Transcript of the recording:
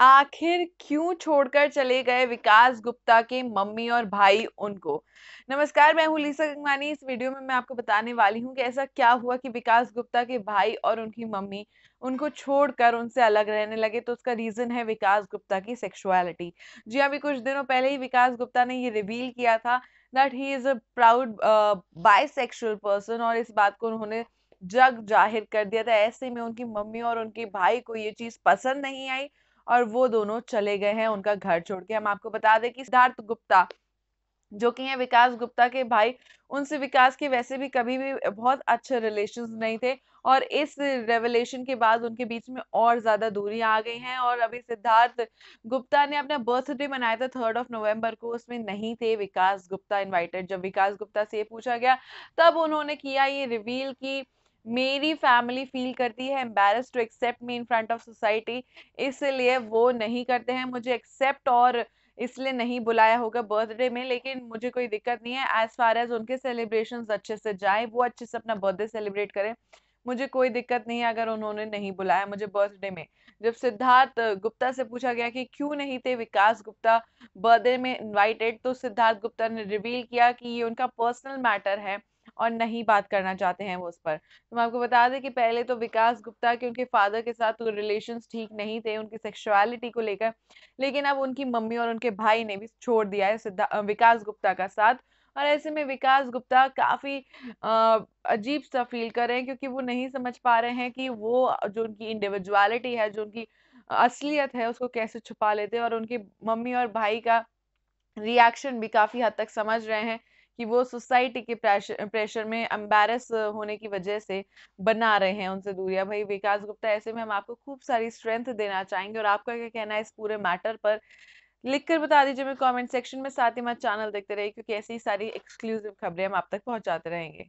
आखिर क्यों छोड़कर चले गए विकास गुप्ता के मम्मी और भाई उनको? नमस्कार, मैं हूँ लीसा गंगवानी। इस वीडियो में मैं आपको बताने वाली हूँ कि ऐसा क्या हुआ कि विकास गुप्ता के भाई और उनकी मम्मी उनको छोड़कर उनसे अलग रहने लगे तो उसका रीजन है विकास गुप्ता की सेक्सुअलिटी। जी अभी कुछ दिनों पहले ही विकास गुप्ता ने ये रिवील किया था that he is a proud bisexual person और इस बात को उन्होंने जग ज़ाहिर कर दिया था। ऐसे में उनकी मम्मी और उनके भाई को ये चीज़ पसंद नहीं आई और वो दोनों चले गए हैं उनका घर छोड़ के। हम आपको बता दें कि सिद्धार्थ गुप्ता, जो कि हैं विकास गुप्ता के भाई, उनसे विकास के वैसे भी कभी भी बहुत अच्छे रिलेशन नहीं थे और इस रेवलेशन के बाद उनके बीच में और ज़्यादा दूरियाँ आ गई हैं और अभी सिद्धार्थ गुप्ता ने अपना बर्थडे मनाया था थर्ड ऑफ़ नवंबर को, उसमें नहीं थे विकास गुप्ता इनवाइटेड जब विकास गुप्ता से ये पूछा गया, तब उन्होंने किया ये रिवील की मेरी फैमिली फील करती है embarrass to accept me in front of society इसलिए वो नहीं करते हैं। मुझे एक्सेप्ट और इसलिए नहीं बुलाया होगा बर्थडे में, लेकिन मुझे कोई दिक्कत नहीं है। एज फार एज उनके सेलिब्रेशन अच्छे से जाए, वो अच्छे से अपना बर्थडे सेलिब्रेट करें। मुझे कोई दिक्कत नहीं है अगर उन्होंने नहीं बुलाया मुझे बर्थडे में। जब सिद्धार्थ गुप्ता से पूछा गया कि क्यों नहीं थे विकास गुप्ता बर्थडे में इनवाइटेड तो सिद्धार्थ गुप्ता ने रिवील किया कि ये उनका पर्सनल मैटर है। और नहीं बात करना चाहते हैं वो उस पर। तो मैं आपको बता दें कि पहले तो विकास गुप्ता के उनके फादर के साथ रिलेशन ठीक नहीं थे, उनकी सेक्सुअलिटी को लेकर, लेकिन अब उनकी मम्मी और उनके भाई ने भी छोड़ दिया है विकास गुप्ता का साथ। और ऐसे में विकास गुप्ता काफ़ी अजीब सा फील कर रहे हैं क्योंकि वो नहीं समझ पा रहे हैं कि वो जो उनकी इंडिविजुअलिटी है, जो उनकी असलियत है, उसको कैसे छुपा लेते हैं। और उनकी मम्मी और भाई का रिएक्शन भी काफ़ी हद तक समझ रहे हैं। कि वो सोसाइटी के प्रेशर में एम्बेरस होने की वजह से बना रहे हैं उनसे दूरिया भाई विकास गुप्ता, ऐसे में हम आपको खूब सारी स्ट्रेंथ देना चाहेंगे और आपका क्या कहना है इस पूरे मैटर पर? लिख कर बता दीजिए मैं कमेंट सेक्शन में साथ ही मैं चैनल देखते रहिए, क्योंकि ऐसी सारी एक्सक्लूसिव खबरें हम आप तक पहुंचाते रहेंगे।